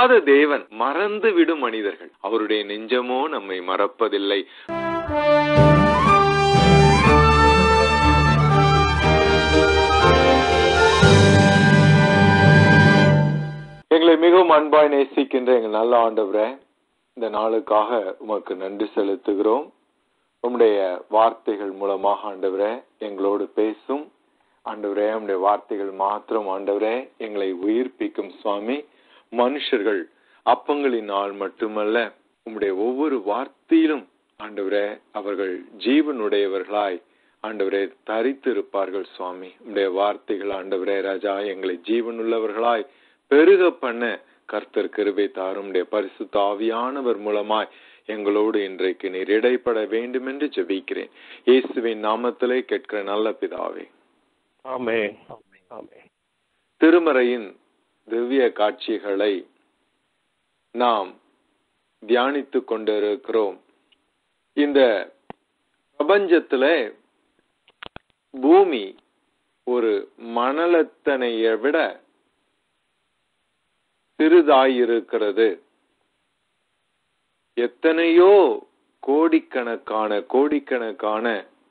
மறவாத தேவன் மறந்து விடும் மனிதர்கள். அவருடைய நெஞ்சமோ நம்மை மறப்பதில்லை. எங்களை மிகவும் அன்பாய் நேசிக்கின்ற எங்கள் நல்ல ஆண்டவரே இந்த நாளுக்காக உமக்கு நன்றி செலுத்துகிறோம். உம்முடைய வார்த்தைகள் மூலமாக ஆண்டவரே எங்களோடு பேசும். ஆண்டவரே உம்முடைய வார்த்தைகள் மாத்திரம் ஆண்டவரே எங்களை உயிர்ப்பிக்கும் சுவாமி. மனுஷர்கள் அப்பங்களினால் மட்டுமல்ல உம்முடைய ஒவ்வொரு வார்த்தையிலும் ஆண்டவரே அவர்கள் ஜீவனுடையவர்களாய் ஆண்டவரே தரித்திருப்பார்கள் சுவாமி. உம்முடைய வார்த்தைகள் ஆண்டவரே ராஜா எங்களை ஜீவனுள்ளவர்களாய் பெருக பண்ண கர்த்தர் கிருபை தாரும். உம்முடைய பரிசுத்த ஆவியானவர் மூலமாய் எங்களோடு இன்றைக்கு நீர் இடைப்பட வேண்டும் என்று ஜெபிக்கிறேன். இயேசுவின் நாமத்திலே கேட்கிற நல்ல பிதாவே. ஆமென். ஆமென். திருமறையின் திவ்ய காட்சிகளை நாம் தியானித்துக் கொண்டிருக்கிறோம். இந்த பிரபஞ்சத்துல பூமி ஒரு மணலத்தனையை விட சிறிதாயிருக்கிறது. எத்தனையோ கோடிக்கணக்கான கோடிக்கணக்கான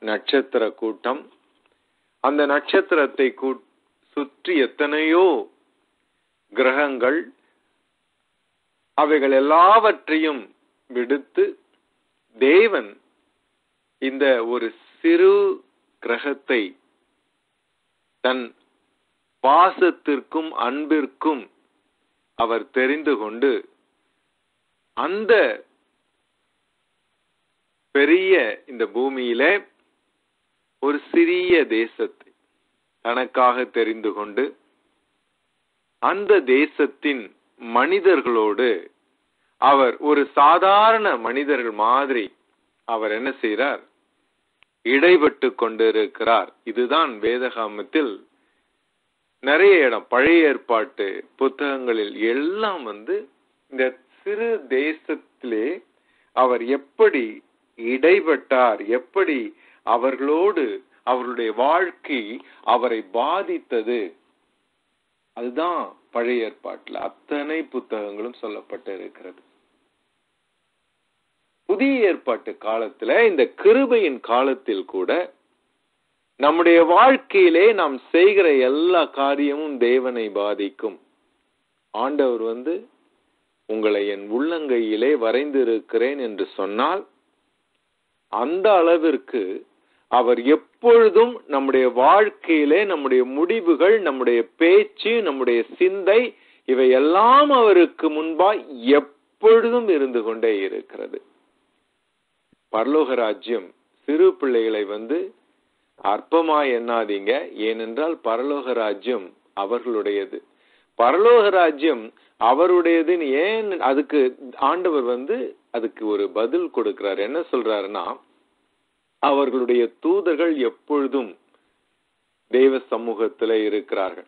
நட்சத்திர கூட்டம் அந்த நட்சத்திரத்தை சுற்றி எத்தனையோ கிரகங்கள் அவைகள் எல்லாவற்றையும் விடுத்து தேவன் இந்த ஒரு சிறு கிரகத்தை தன் பாசத்திற்கும் அன்பிற்கும் அவர் தெரிந்து கொண்டு அந்த பெரிய இந்த பூமியிலே ஒரு சிறிய தேசத்தை தனக்காக தெரிந்து கொண்டு அந்த தேசத்தின் மனிதர்களோடு அவர் ஒரு சாதாரண மனிதர்கள் மாதிரி அவர் என்ன செய்கிறார் இடைபட்டு கொண்டிருக்கிறார். இதுதான் வேதகாமத்தில் நிறைய இடம் பழைய ஏற்பாட்டு புத்தகங்களில் எல்லாம் வந்து இந்த சிறு தேசத்திலே அவர் எப்படி இடைப்பட்டார் எப்படி அவர்களோடு அவருடைய வாழ்க்கை அவரை பாதித்தது அதுதான் பழைய ஏற்பாட்டில் அத்தனை புத்தகங்களும் சொல்லப்பட்டு இருக்கிறது புதிய ஏற்பாட்டு காலத்துல இந்த கிருபையின் காலத்தில் கூட நம்முடைய வாழ்க்கையிலே நாம் செய்கிற எல்லா காரியமும் தேவனை பாதிக்கும். ஆண்டவர் வந்து உங்களை என் உள்ளங்கையிலே வரைந்திருக்கிறேன் என்று சொன்னால் அந்த அளவிற்கு அவர் எப்பொழுதும் நம்முடைய வாழ்க்கையிலே நம்முடைய முடிவுகள் நம்முடைய பேச்சு நம்முடைய சிந்தை இவையெல்லாம் அவருக்கு முன்பாய் எப்பொழுதும் இருந்து கொண்டே இருக்கிறது. பரலோக ராஜ்யம் சிறு பிள்ளைகளை வந்து அற்பமாய் எண்ணாதீங்க. ஏனென்றால் பரலோக ராஜ்யம் அவர்களுடையது. பரலோக ராஜ்யம் அவருடையதுன்னு ஏன் அதுக்கு ஆண்டவர் வந்து அதுக்கு ஒரு பதில் கொடுக்கிறார். என்ன சொல்றாருன்னா அவர்களுடைய தூதர்கள் எப்பொழுதும் தெய்வ சமூகத்தில் இருக்கிறார்கள்.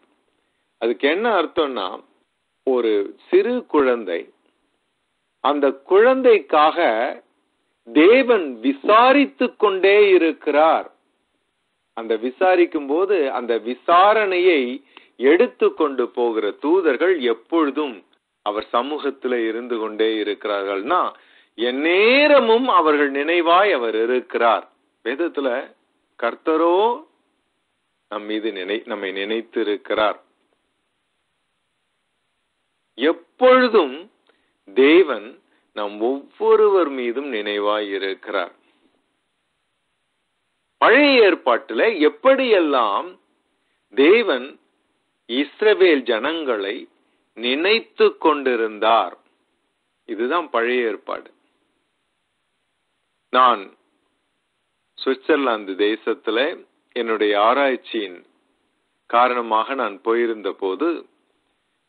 அதுக்கு என்ன அர்த்தம்னா ஒரு சிறு குழந்தை அந்த குழந்தைக்காக தேவன் விசாரித்து கொண்டே இருக்கிறார். அந்த விசாரிக்கும் போது அந்த விசாரணையை எடுத்து கொண்டு போகிற தூதர்கள் எப்பொழுதும் அவர் சமூகத்தில் இருந்து கொண்டே இருக்கிறார்கள்னா எந்நேரமும் அவர்கள் நினைவாய் அவர் இருக்கிறார். வேதத்துல கர்த்தரோ நம் மீது நினை நம்மை நினைத்திருக்கிறார். எப்பொழுதும் தேவன் நம் ஒவ்வொருவர் மீதும் நினைவாய் இருக்கிறார். பழைய ஏற்பாட்டில் எப்படியெல்லாம் தேவன் இஸ்ரவேல் ஜனங்களை நினைத்து கொண்டிருந்தார். இதுதான் பழைய ஏற்பாடு. நான் சுவிட்சர்லாந்து தேசத்துல என்னுடைய ஆராய்ச்சியின் காரணமாக நான் போயிருந்த போது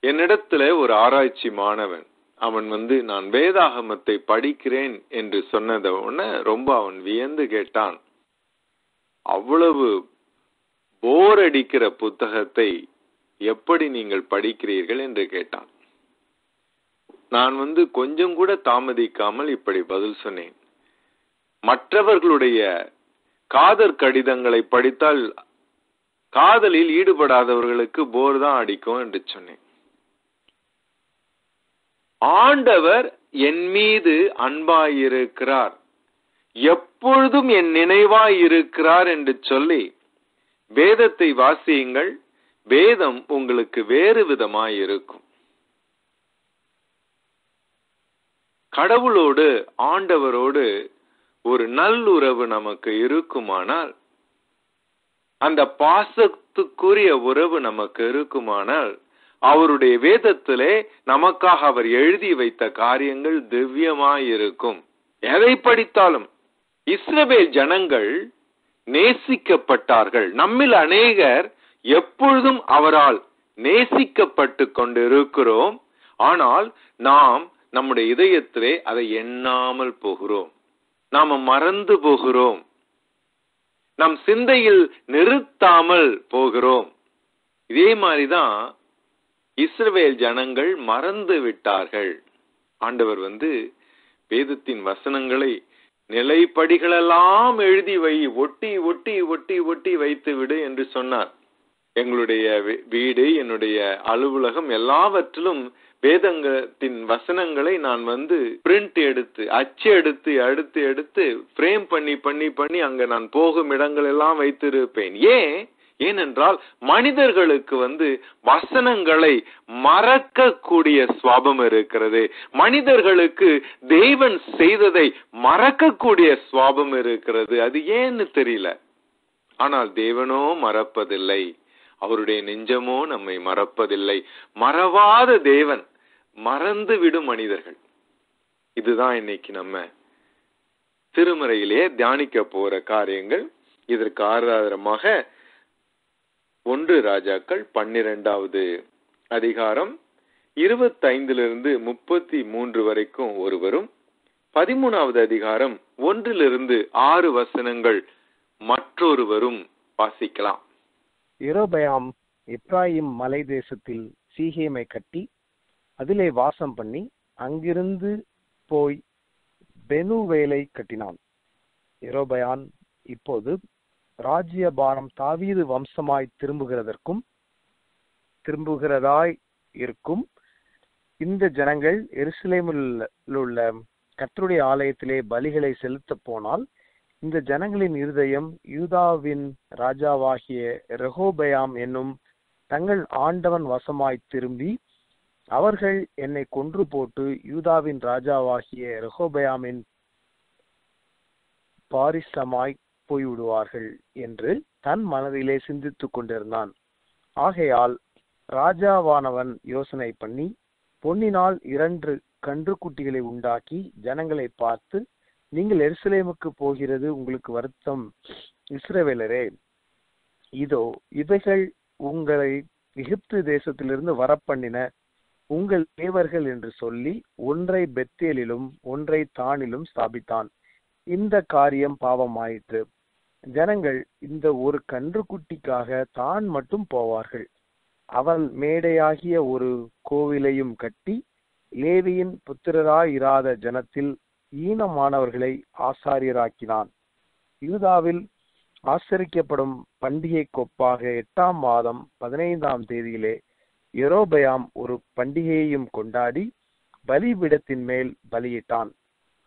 என்னிடத்துல ஒரு ஆராய்ச்சி மாணவன் அவன் வந்து நான் வேதாகமத்தை படிக்கிறேன் என்று சொன்னத உடனே ரொம்ப அவன் வியந்து கேட்டான். அவ்வளவு போர் அடிக்கிற புத்தகத்தை எப்படி நீங்கள் படிக்கிறீர்கள்? என்று கேட்டான். நான் வந்து கொஞ்சம் கூட தாமதிக்காமல் இப்படி பதில் சொன்னேன். மற்றவர்களுடைய காதர் கடிதங்களை படித்தால் காதலில் ஈடுபடாதவர்களுக்கு போர் தான் அடிக்கும் என்று சொன்னேன். ஆண்டவர் என் மீது அன்பாயிருக்கிறார். எப்பொழுதும் என் நினைவாய் இருக்கிறார் என்று சொல்லி வேதத்தை வாசியுங்கள். வேதம் உங்களுக்கு வேறு விதமாயிருக்கும். கடவுளோடு ஆண்டவரோடு ஒரு நல்லுறவு நமக்கு இருக்குமானால் அந்த பாசத்துக்குரிய உறவு நமக்கு இருக்குமானால் அவருடைய வேதத்திலே நமக்காக அவர் எழுதி வைத்த காரியங்கள் திவ்யமாயிருக்கும். எதை படித்தாலும் இஸ்ரவேல் ஜனங்கள் நேசிக்கப்பட்டார்கள். நம்மில் அநேகர் எப்பொழுதும் அவரால் நேசிக்கப்பட்டு கொண்டிருக்கிறோம். ஆனால் நாம் நம்முடைய இதயத்திலே அதை எண்ணாமல் போகிறோம். நாம மறந்து போகிறோம். நம் சிந்தையில் நிறுத்தாமல் போகிறோம். இதே மாதிரிதான் இஸ்ரவேல் ஜனங்கள் மறந்து விட்டார்கள். ஆண்டவர் வந்து வேதத்தின் வசனங்களை நிலைப்படிகளெல்லாம் எழுதி வை ஒட்டி ஒட்டி ஒட்டி ஒட்டி வைத்து விடு என்று சொன்னார். எங்களுடைய வீடு என்னுடைய அலுவலகம் எல்லாவற்றிலும் வேதங்கத்தின் வசனங்களை நான் வந்து பிரிண்ட் எடுத்து அச்சு எடுத்து அடுத்து எடுத்து ஃப்ரேம் பண்ணி பண்ணி பண்ணி அங்க நான் போகும் இடங்கள் எல்லாம் வைத்திருப்பேன். ஏன்? ஏனென்றால் மனிதர்களுக்கு வந்து வசனங்களை மறக்கக்கூடிய சுவாபம் இருக்கிறது. மனிதர்களுக்கு தேவன் செய்ததை மறக்கக்கூடிய சுவாபம் இருக்கிறது. அது ஏன்னு தெரியல. ஆனால் தேவனோ மறப்பதில்லை. அவருடைய நெஞ்சமோ நம்மை மறப்பதில்லை. மறவாத தேவன் மறந்து விடும் மனிதர்கள். இதுதான் இன்னைக்கு நம்ம திருமறையிலேயே தியானிக்க போற காரியங்கள். இதற்கு ஆதாரமாக ஒன்று ராஜாக்கள் பன்னிரெண்டாவது அதிகாரம் இருபத்தைந்திலிருந்து முப்பத்தி மூன்று வரைக்கும் ஒருவரும் பதிமூணாவது அதிகாரம் ஒன்றிலிருந்து ஆறு வசனங்கள் மற்றொருவரும் வாசிக்கலாம். இரோபயாம் எப்ராயிம் மலை தேசத்தில் சீகேமை கட்டி அதிலே வாசம் பண்ணி அங்கிருந்து போய் பெனுவேலை கட்டினான். எரோபயான் இப்போது ராஜ்யபாரம் தாவீது வம்சமாய் திரும்புகிறதற்கும் திரும்புகிறதாய் இருக்கும். இந்த ஜனங்கள் எருசலேமில் உள்ள கத்தருடைய ஆலயத்திலே பலிகளை செலுத்த போனால் இந்த ஜனங்களின் இருதயம் யூதாவின் ராஜாவாகிய ரெகோபயாம் என்னும் தங்கள் ஆண்டவன் வசமாய் திரும்பி அவர்கள் என்னை கொன்று போட்டு யூதாவின் ராஜாவாகிய ரெஹோபயாமின் பாரிசமாய் போய்விடுவார்கள் என்று தன் மனதிலே சிந்தித்துக் கொண்டிருந்தான். ஆகையால் ராஜாவானவன் யோசனை பண்ணி பொன்னினால் இரண்டு கன்றுக்குட்டிகளை உண்டாக்கி ஜனங்களை பார்த்து நீங்கள் எருசலேமுக்கு போகிறது உங்களுக்கு வருத்தம் இஸ்ரவேலரே. இதோ இவைகள் உங்களை எகிப்து தேசத்திலிருந்து வரப்பண்ணின உங்கள் தேவர்கள் என்று சொல்லி ஒன்றை பெத்தேலிலும் ஒன்றை தானிலும் ஸ்தாபித்தான். இந்த காரியம் பாவமாயிற்று. ஜனங்கள் இந்த ஒரு கன்றுக்குட்டிக்காக தான் மட்டும் போவார்கள். அவன் மேடையாகிய ஒரு கோவிலையும் கட்டி லேவியின் புத்திரராயிராத ஜனத்தில் ஈனமானவர்களை ஆசாரியராக்கினான். யூதாவில் ஆசரிக்கப்படும் பண்டிகை கொப்பாக எட்டாம் மாதம் பதினைந்தாம் தேதியிலே எரோபயாம் ஒரு பண்டிகையையும் கொண்டாடி பலிபீடத்தின் மேல் பலியிட்டான்.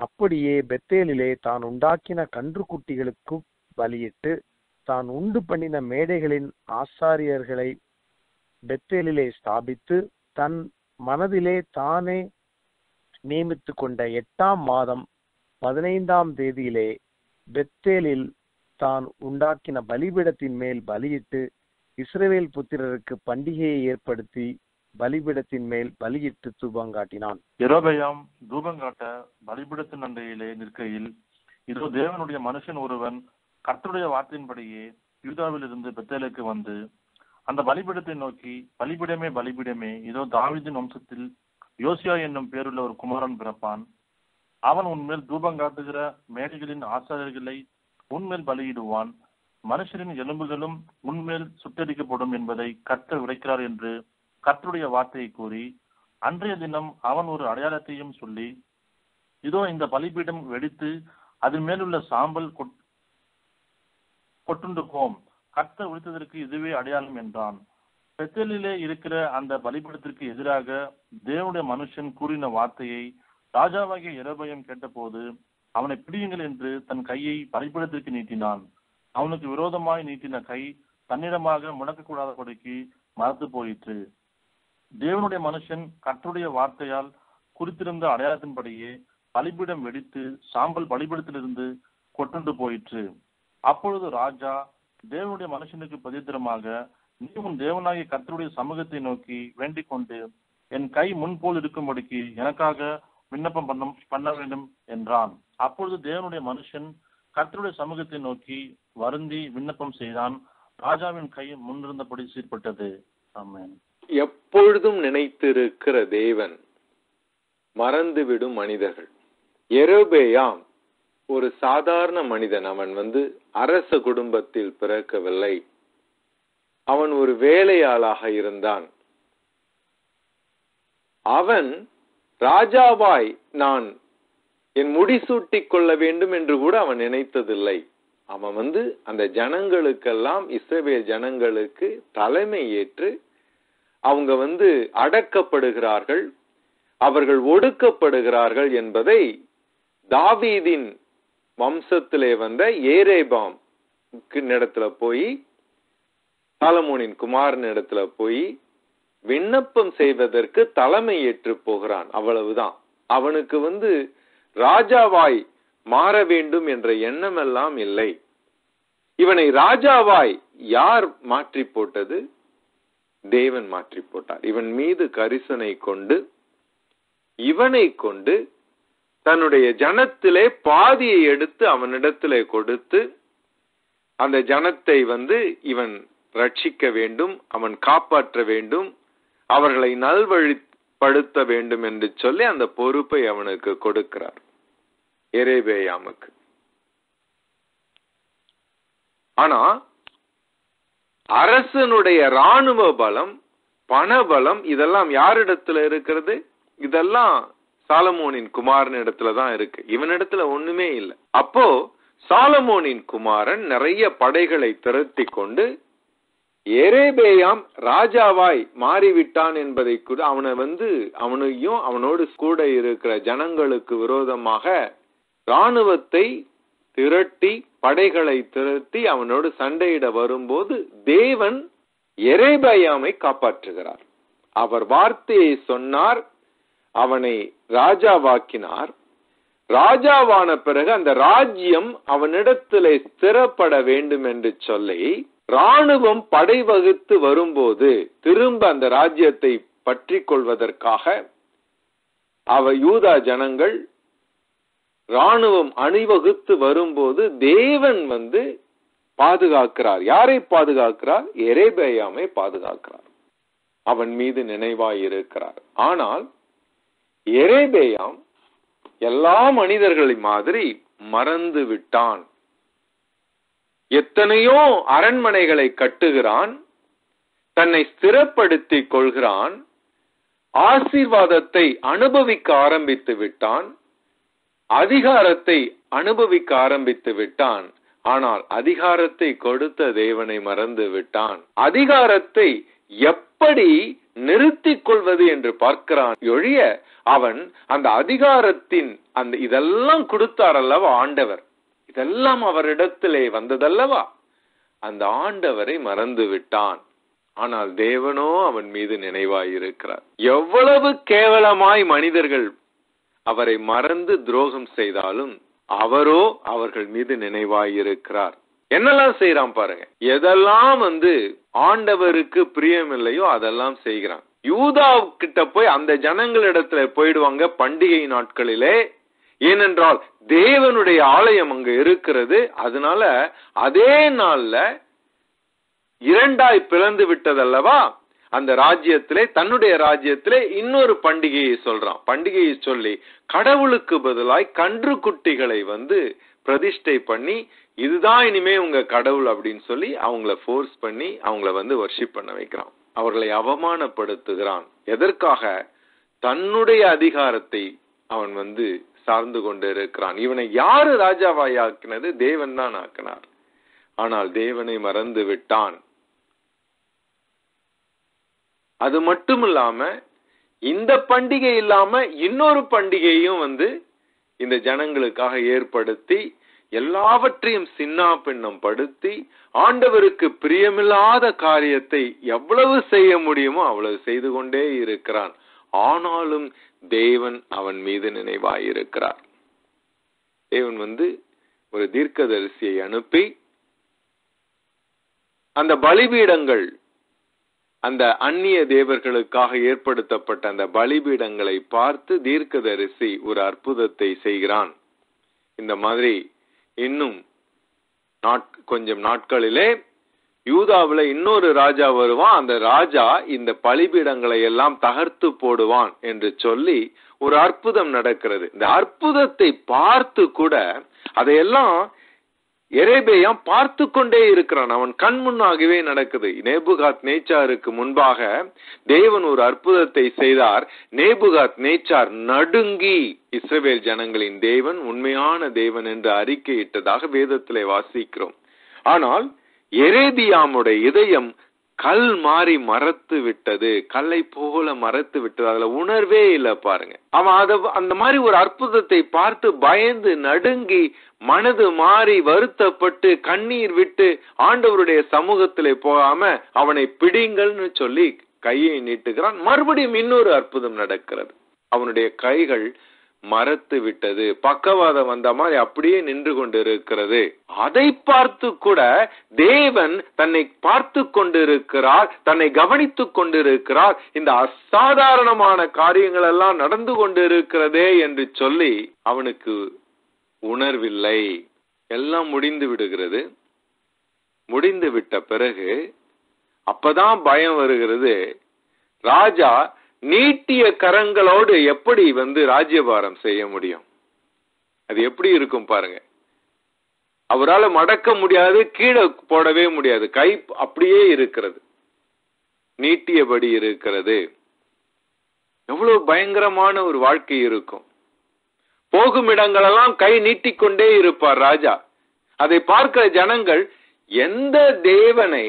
அப்படியே பெத்தேலிலே தான் உண்டாக்கின கன்றுக்குட்டிகளுக்கு பலியிட்டு தான் உண்டு பண்ணின மேடைகளின் ஆசாரியர்களை பெத்தேலிலே ஸ்தாபித்து தன் மனதிலே தானே நியமித்து கொண்ட எட்டாம் மாதம் பதினைந்தாம் தேதியிலே பெத்தேலில் தான் உண்டாக்கின பலிபீடத்தின் மேல் பலியிட்டு இஸ்ரவேல் புத்திரருக்கு பண்டிகையை ஏற்படுத்தி பலிபீடத்தின் மேல் பலியிட்டு தூபம் காட்டினான். தூபங்காட்டினான் தூபம் காட்ட பலிபிடத்தின் அண்டையிலே நிற்கையில் இதோ தேவனுடைய மனுஷன் ஒருவன் கர்த்தருடைய வார்த்தையின்படியே யூதாவிலிருந்து பெத்தேலுக்கு வந்து அந்த பலிபிடத்தை நோக்கி பலிபிடமே பலிபிடமே இதோ தாவிதின் வம்சத்தில் யோசியா என்னும் பேருள்ள ஒரு குமாரன் பிறப்பான். அவன் உன்மேல் தூபம் காட்டுகிற மேடைகளின் ஆசாரியர்களை உன்மேல் பலியிடுவான். மனுஷரின் எலும்புகளும் உன்மேல் சுட்டரிக்கப்படும் என்பதை கர்த்தர் உரைக்கிறார் என்று கர்த்தருடைய வார்த்தையை கூறி அன்றைய தினம் அவன் ஒரு அடையாளத்தையும் சொல்லி இதோ இந்த பலிபீடம் வெடித்து அதன் மேலுள்ள சாம்பல் கொட்- கொட்டுண்டு போம் கர்த்தர் உழைத்ததற்கு இதுவே அடையாளம் என்றான். பெத்தேலிலே இருக்கிற அந்த பலிபீடத்திற்கு எதிராக தேவனுடைய மனுஷன் கூறின வார்த்தையை ராஜாவாகிய இரபயம் கேட்டபோது அவனை பிடியுங்கள் என்று தன் கையை பலிபீடத்திற்கு நீட்டினான். அவனுக்கு விரோதமாய் நீட்டின கை தன்னிடமாக முடக்கக்கூடாதபடிக்கு மறந்து போயிற்று. தேவனுடைய மனுஷன் கற்றுடைய வார்த்தையால் குறித்திருந்த அடையாளத்தின்படியே பலிபீடம் வெடித்து சாம்பல் பலிபீடத்திலிருந்து கொட்டுண்டு போயிற்று. அப்பொழுது ராஜா தேவனுடைய மனுஷனுக்கு பதித்திரமாக நீ உன் தேவனாகிய கர்த்தருடைய சமூகத்தை நோக்கி வேண்டிக் கொண்டு என் கை முன்போல் இருக்கும்படிக்கு எனக்காக விண்ணப்பம் பண்ண பண்ண வேண்டும் என்றான். அப்பொழுது தேவனுடைய மனுஷன் கர்த்தருடைய சமூகத்தை நோக்கி வருந்தி விண்ணப்பம் செய்தான். ராஜாவின் கையில் முன்னிருந்தபடி சீர்பட்டது. ஆமென். எப்பொழுதும் நினைத்திருக்கிற தேவன் மறந்துவிடும் மனிதர்கள். எரோபேயாம் ஒரு சாதாரண மனிதன். அவன் வந்து அரச குடும்பத்தில் பிறக்கவில்லை. அவன் ஒரு வேலையாளாக இருந்தான். அவன் ராஜாவாய் நான் என் முடிசூட்டிக் கொள்ள வேண்டும் என்று கூட அவன் நினைத்ததில்லை. அவன் வந்து அந்த ஜனங்களுக்கெல்லாம் இஸ்ரவேல் ஜனங்களுக்கு தலைமை ஏற்று அவங்க வந்து அடக்கப்படுகிறார்கள் அவர்கள் ஒடுக்கப்படுகிறார்கள் என்பதை தாவீதின் வம்சத்திலே வந்த ஏரேபாம் இடத்துல போய் சாலமோனின் குமாரன் இடத்துல போய் விண்ணப்பம் செய்வதற்கு தலைமை ஏற்று போகிறான். அவ்வளவுதான். அவனுக்கு வந்து ராஜாவாய் மாற வேண்டும் என்ற எண்ணமெல்லாம் இல்லை. இவனை ராஜாவாய் யார் மாற்றி போட்டது? தேவன் மாற்றி போட்டார். இவன் மீது கரிசனை கொண்டு இவனை கொண்டு தன்னுடைய ஜனத்திலே பாதியை எடுத்து அவனிடத்திலே கொடுத்து அந்த ஜனத்தை வந்து இவன் ரட்சிக்க வேண்டும் அவன் காப்பாற்ற வேண்டும் அவர்களை நல்வழிப்படுத்த வேண்டும் என்று சொல்லி அந்த பொறுப்பை அவனுக்கு கொடுக்கிறார். எரேபேயாமுக்கு. ஆனா அரசனுடைய ராணுவ பலம் பணபலம் இதெல்லாம் யாரிடத்துல இருக்கிறது? இதெல்லாம் சாலமோனின் குமாரன் இடத்துல தான் இருக்கு. இவனிடத்துல ஒண்ணுமே இல்லை. அப்போ சாலமோனின் குமாரன் நிறைய படைகளை திரட்டி கொண்டு எரேபேயாம் ராஜாவாய் மாறிவிட்டான் என்பதை கூட அவனை வந்து அவனையும் அவனோடு கூட இருக்கிற ஜனங்களுக்கு விரோதமாக ராணுவத்தை திரட்டி படைகளை திரட்டி அவனோடு சண்டையிட வரும்போது தேவன் எரேபயாமை காப்பாற்றுகிறார். அவர் வார்த்தையை சொன்னார் அவனை ராஜாவாக்கினார். ராஜாவான பிறகு அந்த ராஜ்யம் அவனிடத்திலே ஸ்திரப்பட வேண்டும் என்று சொல்லி ராணுவம் படை வகுத்து வரும்போது திரும்ப அந்த ராஜ்யத்தை பற்றி கொள்வதற்காக அவ யூதா ஜனங்கள் ராணுவம் அணிவகுத்து வரும்போது தேவன் வந்து பாதுகாக்கிறார். யாரை பாதுகாக்கிறார்? எரேபயாமை பாதுகாக்கிறார். அவன் மீது நினைவாய் இருக்கிறார். ஆனால் எரேபேயாம் எல்லா மனிதர்களை மாதிரி மறந்து விட்டான். எத்தனையோ அரண்மனைகளை கட்டுகிறான். தன்னை ஸ்திரப்படுத்திக் கொள்கிறான். ஆசீர்வாதத்தை அனுபவிக்க ஆரம்பித்து விட்டான். அதிகாரத்தை அனுபவிக்க ஆரம்பித்து விட்டான். ஆனால் அதிகாரத்தை கொடுத்த தேவனை மறந்து விட்டான். அதிகாரத்தை எப்படி நிறுத்திக் கொள்வது என்று பார்க்கிறான். ஒழிய அவன் அந்த அதிகாரத்தின் அந்த இதெல்லாம் கொடுத்தார் அல்லவா ஆண்டவர். இதெல்லாம் அவரிடத்திலே வந்ததல்லவா? அந்த ஆண்டவரை மறந்து விட்டான். ஆனால் தேவனோ அவன் மீது நினைவாயிருக்கிறார். எவ்வளவு கேவலமாய் மனிதர்கள் அவரை மறந்து துரோகம் செய்தாலும் அவரோ அவர்கள் மீது நினைவாயிருக்கிறார். என்னெல்லாம் செய்யறான் பாருங்க. எதெல்லாம் வந்து ஆண்டவருக்கு பிரியமில்லையோ அதெல்லாம் செய்கிறான். யூதா கிட்ட போய் அந்த ஜனங்களிடத்துல போயிடுவாங்க பண்டிகை நாட்களிலே. ஏனென்றால் தேவனுடைய ஆலயம் அங்க இருக்கிறது. அதனால அதே நாள்ல இரண்டாய் பிளந்து விட்டதல்லவா? அந்த ராஜ்யத்திலே தன்னுடைய ராஜ்யத்திலே இன்னொரு பண்டிகையை சொல்றான். பண்டிகையை சொல்லி கடவுளுக்கு பதிலாய் கன்று குட்டிகளை வந்து பிரதிஷ்டை பண்ணி இதுதான் இனிமே உங்க கடவுள் அப்படின்னு சொல்லி அவங்கள ஃபோர்ஸ் பண்ணி அவங்கள வந்து வர்ஷிப் பண்ண வைக்கிறான். அவர்களை அவமானப்படுத்துகிறான். எதற்காக? தன்னுடைய அதிகாரத்தை அவன் வந்து சார்ந்து கொண்டு இருக்கிறான். இவனை யாரு ராஜாவாய் ஆக்கினது? தேவன் தான் ஆக்கினார். ஆனால் தேவனை மறந்து விட்டான். அது மட்டும் இல்லாம இந்த பண்டிகை இல்லாம இன்னொரு பண்டிகையும் வந்து இந்த ஜனங்களுக்காக ஏற்படுத்தி எல்லாவற்றையும் சின்னா பின்னம் படுத்தி ஆண்டவருக்கு பிரியமில்லாத காரியத்தை எவ்வளவு செய்ய முடியுமோ அவ்வளவு செய்து கொண்டே இருக்கிறான். ஆனாலும் தேவன் அவன் மீது நினைவாயிருக்கிறார். தேவன் வந்து ஒரு தீர்க்கதரிசியை அனுப்பி அந்த பலிபீடங்கள் அந்த அந்நிய தேவர்களுக்காக ஏற்படுத்தப்பட்ட அந்த பலிபீடங்களை பார்த்து தீர்க்கதரிசி ஒரு அற்புதத்தை செய்கிறான். இந்த மாதிரி இன்னும் நாட் கொஞ்சம் நாட்களிலே யூதாவில் இன்னொரு ராஜா வருவான். அந்த ராஜா இந்த பலிபீடங்களை எல்லாம் தகர்த்து போடுவான் என்று சொல்லி ஒரு அற்புதம் நடக்கிறது. இந்த அற்புதத்தை பார்த்து கூட அதையெல்லாம் எரேபேயாம் பார்த்து கொண்டே இருக்கிறான். அவன் கண் முன்னாகவே நடக்குது. நேபுகாத் நேச்சாருக்கு முன்பாக தேவன் ஒரு அற்புதத்தை செய்தார். நேபுகாத் நேச்சார் நடுங்கி இஸ்ரவேல் ஜனங்களின் தேவன் உண்மையான தேவன் என்று அறிக்கையிட்டதாக வேதத்திலே வாசிக்கிறோம். ஆனால் எரேபியாமுடைய இதயம் கல் மாறி மறத்து விட்டது. கல்லை போல மறத்து விட்டது. அதுல உணர்வே இல்லை பாருங்க. அவன் அத அந்த மாதிரி ஒரு அற்புதத்தை பார்த்து பயந்து நடுங்கி மனது மாறி வருத்தப்பட்டு கண்ணீர் விட்டு ஆண்டவருடைய சமூகத்திலே போகாம அவனை பிடிங்கள்னு சொல்லி கையை நீட்டுகிறான். மறுபடியும் இன்னொரு அற்புதம் நடக்கிறது. அவனுடைய கைகள் மறத்து விட்டது. பக்கவாதம் வந்த மாதிரி அப்படியே நின்று கொண்டிருக்கிறது. அதை பார்த்து கூட தேவன் தன்னை பார்த்து கொண்டிருக்கிறார் தன்னை கவனித்துக் கொண்டிருக்கிறார். இந்த அசாதாரணமான காரியங்கள் எல்லாம் நடந்து கொண்டிருக்கிறதே என்று சொல்லி அவனுக்கு உணர்வில்லை. எல்லாம் முடிந்து விடுகிறது. முடிந்து விட்ட பிறகு அப்பதான் பயம் வருகிறது. ராஜா நீட்டிய கரங்களோடு எப்படி வந்து ராஜ்யபாரம் செய்ய முடியும்? அது எப்படி இருக்கும் பாருங்க. அவரால் மடக்க முடியாது கீழே போடவே முடியாது. கை அப்படியே இருக்கிறது. நீட்டியபடி இருக்கிறது. எவ்வளவு பயங்கரமான ஒரு வாழ்க்கை இருக்கும். போகும் இடங்களெல்லாம் கை நீட்டிக்கொண்டே இருப்பார் ராஜா. அதை பார்க்கிற ஜனங்கள் எந்த தேவனை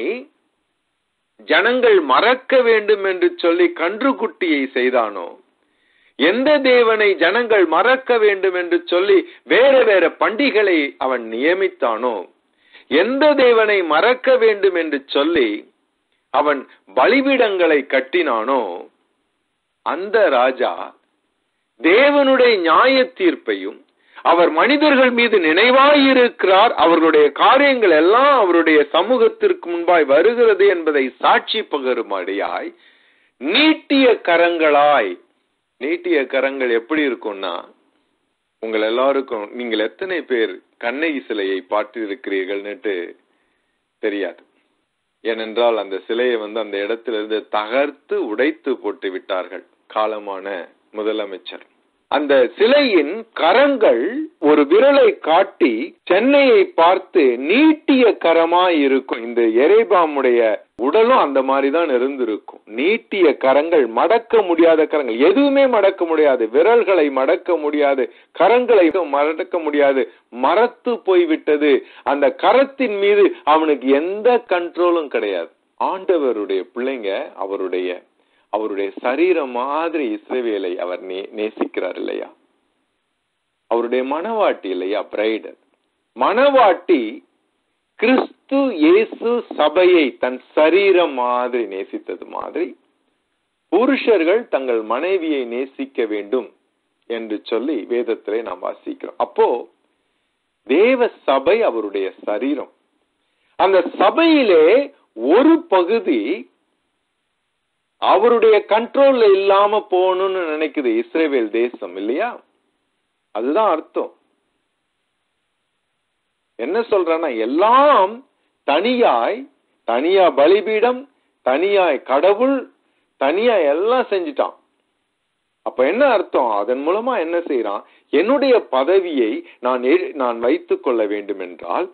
ஜனங்கள் மறக்க வேண்டும் என்று சொல்லி கன்றுக்குட்டியை செய்தானோ? எந்த தேவனை ஜனங்கள் மறக்க வேண்டும் என்று சொல்லி வேற வேற பண்டிகளை அவன் நியமித்தானோ? எந்த தேவனை மறக்க வேண்டும் என்று சொல்லி அவன் பலிபீடங்களை கட்டினானோ? அந்த ராஜா தேவனுடைய நியாய தீர்ப்பையும் அவர் மனிதர்கள் மீது நினைவாயிருக்கிறார். அவர்களுடைய காரியங்கள் எல்லாம் அவருடைய சமூகத்திற்கு முன்பாய் வருகிறது என்பதை சாட்சி பகரும்படியாய் நீட்டிய கரங்களாய் நீட்டிய கரங்கள் எப்படி இருக்கும்னா உங்கள் எல்லாருக்கும் நீங்கள் எத்தனை பேர் கண்ணகி சிலையை பார்த்திருக்கிறீர்கள்னுட்டு தெரியாது. ஏனென்றால் அந்த சிலையை வந்து அந்த இடத்திலிருந்து தகர்த்து உடைத்து போட்டு விட்டார்கள். காலமான முதலமைச்சர். அந்த சிலையின் கரங்கள் ஒரு விரலை காட்டி சென்னையை பார்த்து நீட்டிய கரமா இருக்கும். இந்த எரேபாமுடைய உடலும் அந்த மாதிரி தான் இருந்திருக்கும். நீட்டிய கரங்கள் மடக்க முடியாத கரங்கள். எதுவுமே மடக்க முடியாது. விரல்களை மடக்க முடியாது. கரங்களை மடக்க முடியாது. மரத்து போய்விட்டது. அந்த கரத்தின் மீது அவனுக்கு எந்த கண்ட்ரோலும் கிடையாது. ஆண்டவருடைய பிள்ளைங்க அவருடைய அவருடைய சரீரம் மாதிரி இஸ்ரவேலை அவர் நே நேசிக்கிறார் இல்லையா? அவருடைய மனவாட்டி இல்லையா? பிரைடர் மனவாட்டி கிறிஸ்து இயேசு சபையை தன் சரீரம் மாதிரி நேசித்தது மாதிரி புருஷர்கள் தங்கள் மனைவியை நேசிக்க வேண்டும் என்று சொல்லி வேதத்திலே நாம் வாசிக்கிறோம். அப்போ தேவ சபை அவருடைய சரீரம். அந்த சபையிலே ஒரு பகுதி அவருடைய கண்ட்ரோல்ல இல்லாம போகணும்னு நினைக்குது இஸ்ரேவேல் தேசம் இல்லையா? அதுதான் அர்த்தம். என்ன சொல்றேன்னா எல்லாம் தனியாய் தனியா பலிபீடம் தனியாய் கடவுள் தனியா எல்லாம் செஞ்சிட்டான். அப்ப என்ன அர்த்தம்? அதன் மூலமா என்ன செய்யறான் என்னுடைய பதவியை நான் நான் வைத்துக் கொள்ள வேண்டும் என்றால்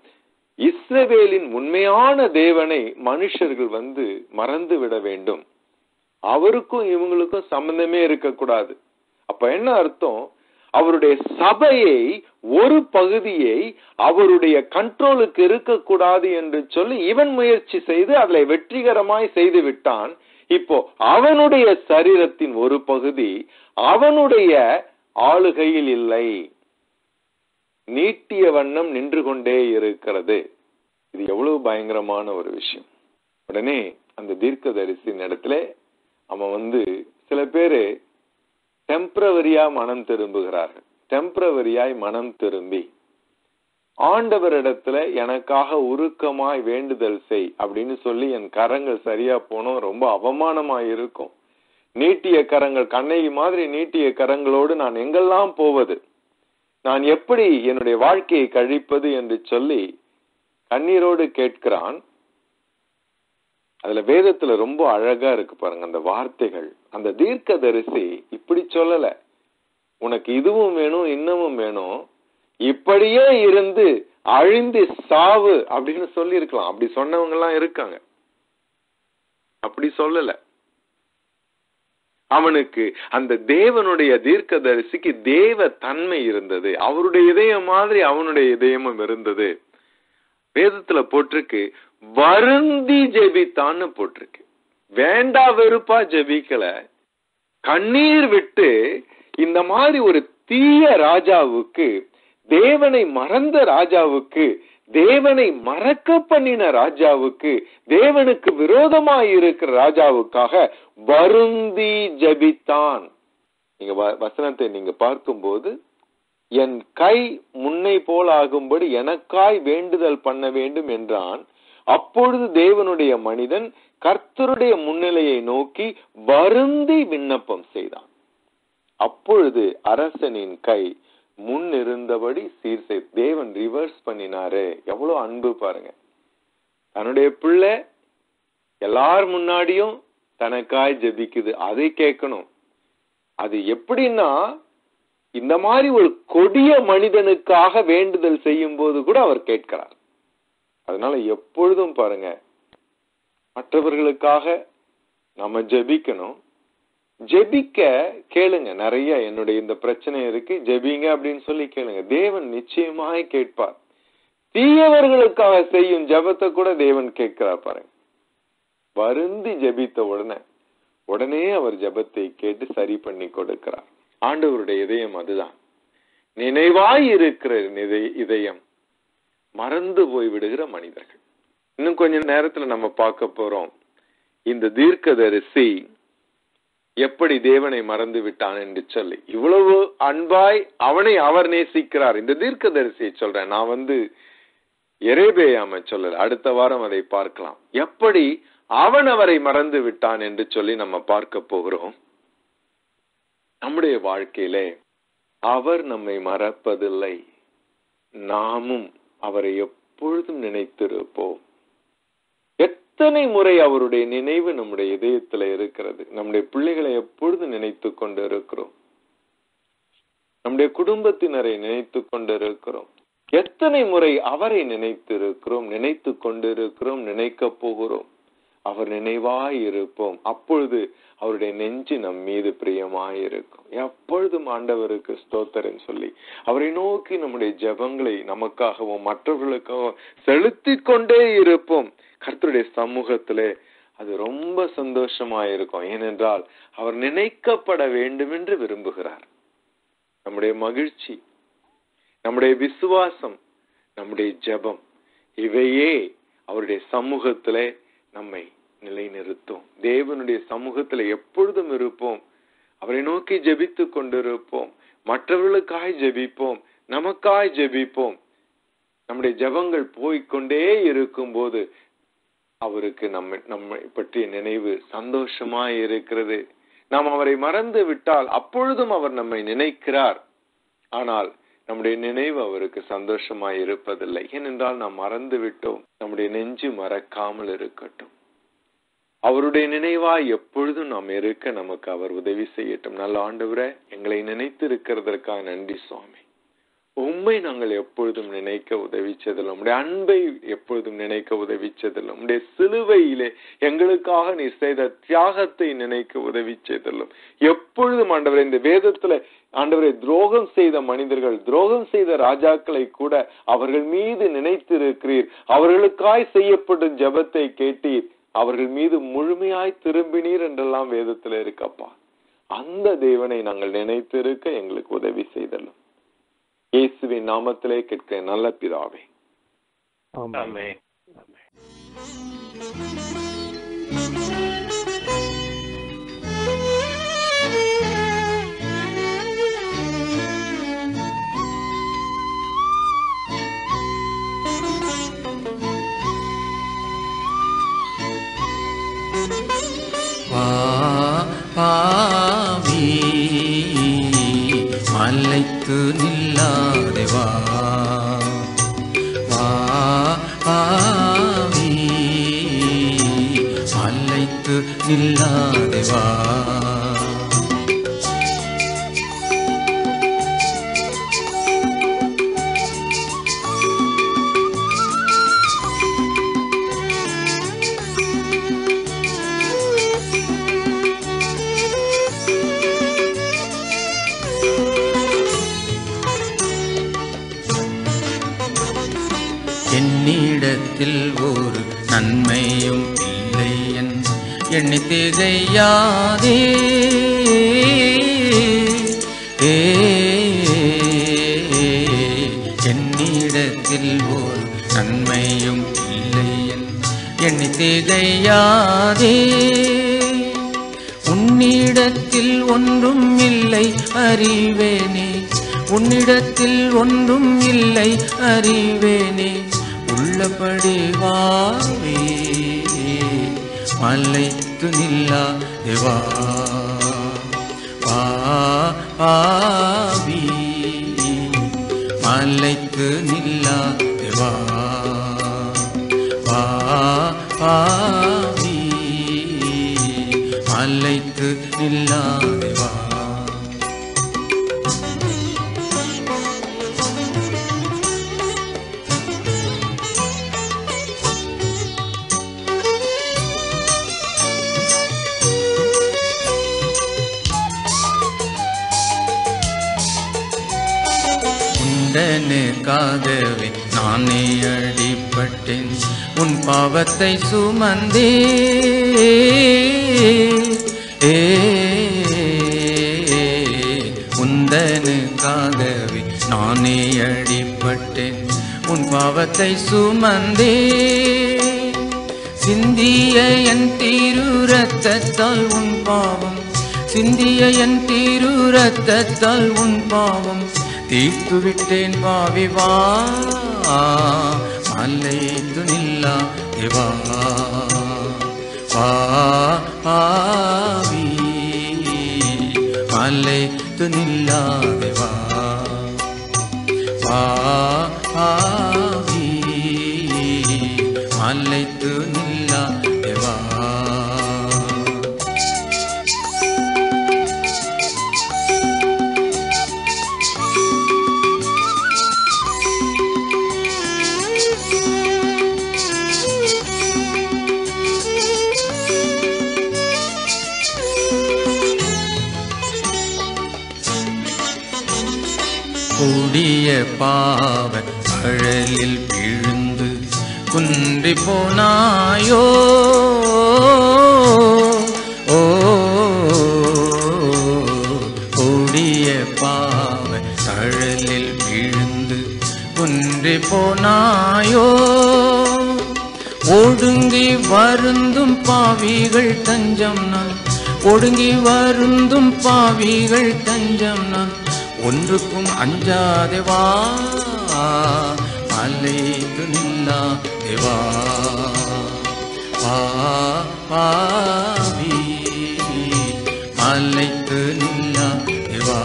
இஸ்ரவேலின் உண்மையான தேவனை மனுஷர்கள் வந்து மறந்து விட வேண்டும். அவருக்கும் இவங்களுக்கும் சம்பந்தமே இருக்கக்கூடாது. அப்ப என்ன அர்த்தம்? அவருடைய சபையை ஒரு பகுதியை அவருடைய கண்ட்ரோலுக்கு இருக்கக்கூடாது என்று சொல்லி இவன் முயற்சி செய்து அதில் வெற்றிகரமாய் செய்து விட்டான். இப்போ அவனுடைய சரீரத்தின் ஒரு பகுதி அவனுடைய ஆளுகையில் இல்லை. நீட்டிய வண்ணம் நின்று கொண்டே இருக்கிறது. இது எவ்வளவு பயங்கரமான ஒரு விஷயம். உடனே அந்த தீர்க்கதரிசியின் இடத்துல அவன் வந்து சில பேர் டெம்பரவரியா மனம் திரும்புகிறார்கள். டெம்பரவரியாய் மனம் திரும்பி ஆண்டவரிடத்துல எனக்காக உருக்கமாய் வேண்டுதல் செய் அப்படின்னு சொல்லி என் கரங்கள் சரியா போனோம். ரொம்ப அவமானமாக இருக்கும். நீட்டிய கரங்கள் கண்ணகி மாதிரி நீட்டிய கரங்களோடு நான் எங்கெல்லாம் போவது? நான் எப்படி என்னுடைய வாழ்க்கையை கழிப்பது என்று சொல்லி கண்ணீரோடு கேட்கிறான். அதுல வேதத்துல ரொம்ப அழகா இருக்கு பாருங்க அந்த வார்த்தைகள். அந்த தீர்க்க தரிசி இப்படி சொல்லல. உனக்கு இதுவும் வேணும் இன்னமும் வேணும். இப்படியே இருந்து அழிந்து சாவு அப்படின்னு சொல்லி இருக்கலாம் அப்படி சொன்னவங்க எல்லாம் இருக்காங்க. அப்படி சொல்லல. அவனுக்கு அந்த தேவனுடைய தீர்க்க தரிசிக்கு தேவ தன்மை இருந்தது. அவருடைய இதயம் மாதிரி அவனுடைய இதயமும் இருந்தது. வேதத்துல போட்டிருக்கு வருந்தி ஜெபித்தான்னு போட்டிருக்கு. வேண்டா வெறுப்பா ஜெபிக்கல. கண்ணீர் விட்டு இந்த மாதிரி ஒரு தீய ராஜாவுக்கு தேவனை மறந்த ராஜாவுக்கு தேவனை மறக்க பண்ணின ராஜாவுக்கு தேவனுக்கு விரோதமாய் இருக்கிற ராஜாவுக்காக வருந்தி ஜபித்தான். நீங்க வ- வசனத்தை நீங்க பார்க்கும்போது என் கை முன்னை போல் ஆகும்படி எனக்காய் வேண்டுதல் பண்ண வேண்டும் என்றான் அப்பொழுது தேவனுடைய மனிதன் கர்த்தருடைய முன்னிலையை நோக்கி வருந்தி விண்ணப்பம் செய்தான். அப்பொழுது அரசனின் கை முன் இருந்தபடி சீர் செய் தேவன் ரிவர்ஸ் பண்ணினாரு. எவ்வளவு அன்பு பாருங்க. தன்னுடைய பிள்ளை எல்லார் முன்னாடியும் தனக்காய் ஜபிக்குது. அதை கேட்கணும். அது எப்படின்னா இந்த மாதிரி ஒரு கொடிய மனிதனுக்காக வேண்டுதல் செய்யும் போது கூட அவர் கேட்கிறார். அதனால எப்பொழுதும் பாருங்க மற்றவர்களுக்காக நம்ம ஜெபிக்கணும். ஜெபிக்க கேளுங்க நிறைய என்னுடைய இந்த பிரச்சனை இருக்கு ஜெபிங்க அப்படின்னு சொல்லி கேளுங்க. தேவன் நிச்சயமாய் கேட்பார். தீயவர்களுக்காக செய்யும் ஜெபத்தை கூட தேவன் கேட்கிறார் பாருங்க. வருந்தி ஜெபித்த உடனே உடனே அவர் ஜெபத்தை கேட்டு சரி பண்ணி கொடுக்கிறார். ஆண்டவருடைய இதயம் அதுதான். நினைவாய் இருக்கிற இதயம். மறந்து போய் விடுகிற மனிதர்கள். இன்னும் கொஞ்ச நேரத்துல நம்ம பார்க்க போறோம். இந்த தீர்க்கதரிசி எப்படி தேவனை மறந்து விட்டான் என்று சொல்லி. இவ்வளவு அன்பாய் அவனை அவர் நேசிக்கிறார். இந்த தீர்க்கதரிசியை சொல்றேன். நான் வந்து எரேபேயாம சொல்லல. அடுத்த வாரம் அதை பார்க்கலாம். எப்படி அவன் அவரை மறந்து விட்டான் என்று சொல்லி நம்ம பார்க்க போகிறோம். நம்முடைய வாழ்க்கையிலே அவர் நம்மை மறப்பதில்லை. நாமும் அவரை எப்பொழுதும் நினைத்திருப்போம். எத்தனை முறை அவருடைய நினைவு நம்முடைய இதயத்துல இருக்கிறது? நம்முடைய பிள்ளைகளை எப்பொழுது நினைத்து கொண்டு இருக்கிறோம் நம்முடைய குடும்பத்தினரை நினைத்து கொண்டு இருக்கிறோம் எத்தனை முறை அவரை நினைத்து இருக்கிறோம் நினைத்து கொண்டிருக்கிறோம் நினைக்க போகிறோம். அவர் நினைவாய் இருப்போம். அப்பொழுது அவருடைய நெஞ்சு நம் மீது பிரியமாயிருக்கும். எப்பொழுதும் ஆண்டவருக்கு ஸ்தோத்தரன் சொல்லி அவரை நோக்கி நம்முடைய ஜெபங்களை நமக்காகவும் மற்றவர்களுக்காகவும் செலுத்தி கொண்டே இருப்போம். கர்த்தருடைய சமூகத்திலே அது ரொம்ப சந்தோஷமா இருக்கும் ஏனென்றால் அவர் நினைக்கப்பட வேண்டும் என்று விரும்புகிறார். நம்முடைய மகிழ்ச்சி நம்முடைய விசுவாசம் நம்முடைய ஜெபம் இவையே அவருடைய சமூகத்திலே நம்மை நிலைநிறுத்தும். தேவனுடைய சமூகத்துல எப்பொழுதும் இருப்போம். அவரை நோக்கி ஜெபித்து கொண்டிருப்போம். மற்றவர்களுக்காய் ஜெபிப்போம். நமக்காய் ஜெபிப்போம். நம்முடைய ஜெபங்கள் போய்க்கொண்டே இருக்கும்போது அவருக்கு நம்ம நம்மை பற்றிய நினைவு சந்தோஷமாய் இருக்கிறது. நாம் அவரை மறந்து விட்டால் அப்பொழுதும் அவர் நம்மை நினைக்கிறார். ஆனால் நம்முடைய நினைவு அவருக்கு சந்தோஷமாய் இருப்பதில்லை. ஏனென்றால் நாம் மறந்து விட்டோம். நம்முடைய நெஞ்சு மறக்காமல் இருக்கட்டும். அவருடைய நினைவா எப்பொழுதும் நாம் இருக்க நமக்கு அவர் உதவி செய்யட்டும். நல்ல ஆண்டவரே எங்களை நினைத்து இருக்கிறதற்காக நன்றி சுவாமி. உண்மை நாங்கள் எப்பொழுதும் நினைக்க உதவிச்சதில் உடைய அன்பை எப்பொழுதும் நினைக்க உதவிச்சதில்லை. உடைய சிலுவையிலே எங்களுக்காக நீ செய்த தியாகத்தை நினைக்க உதவிச்சதில்லை. எப்பொழுதும் ஆண்டவரை இந்த வேதத்துல ஆண்டவரை துரோகம் செய்த மனிதர்கள் துரோகம் செய்த ராஜாக்களை கூட அவர்கள் மீது நினைத்திருக்கிறீர். அவர்களுக்காய் செய்யப்படும் ஜெபத்தை கேட்டீர். அவர்கள் மீது முழுமையாய் திரும்பினீர் என்றெல்லாம் வேதத்துல இருக்கப்பா. அந்த தேவனை நாங்கள் நினைத்திருக்க எங்களுக்கு உதவி செய்தலும். இயேசுவின் நாமத்திலே கேட்க நல்ல பிதாவே. ஆமென். ஆமென். பாவி. மலைத்து நில்லாதேவா பாவி. மலைத்து நில்லாதே வா ஒரு நன்மையும் இல்லை என் எண்ணி திகையாதே. என்னிடத்தில் ஒரு நன்மையும் இல்லை என் எண்ணி திகையாதே. உன்னிடத்தில் ஒன்றும் இல்லை அறிவேனே. உன்னிடத்தில் ஒன்றும் இல்லை அறிவேனே. உள்ளபடி வாவே மலைத்து நில்லா தேவா. பாவி மலைத்து நில்லா தேவா. பாவி மலைத்து நில்லா தேவா நானே அடிப்பட்டேன் உன் பாவத்தை சுமந்தே ஏ உந்தனுக்காகவே நானே அடிப்பட்டேன் உன் பாவத்தை சுமந்தே சிந்திய என் தீரு ரத்தத்தால் உன் பாவம். சிந்திய என் தீரு ரத்தத்தால் உன் பாவம். தீர்த்து விட்டேன் பாவிவா. வா மல்லைத்து நில்லா தேவா. பாவி. ஆவி மல்லைத்து நில்லா தேவா. பாவி. பாவ அழலில் விழுந்து குன்றி போனாயோ? ஓடிய கொடிய பாவ அழலில் விழுந்து குன்றி போனாயோ? ஒடுங்கி வருந்தும் பாவிகள் தஞ்சம் நான் ஒடுங்கி வருந்தும் பாவிகள் தஞ்சம் நான். ஒன்றுக்கும் அஞ்சாதே வா மலைத்து நில்லா தேவா வா பாவி அலைந்து நில்லா தேவா?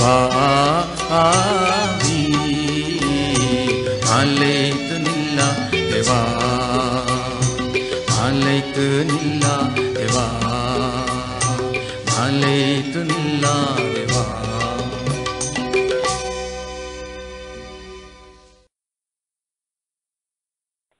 வா பாவி அலைந்து நில்லா தேவா? அலைத்து நில்லா தேவா மலைத்து நில்லா தேவா